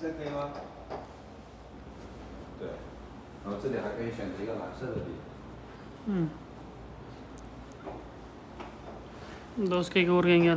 这可以吗？对，然后这里还可以选择一个蓝色的笔。हम्म। दोस्त के और कहेंगे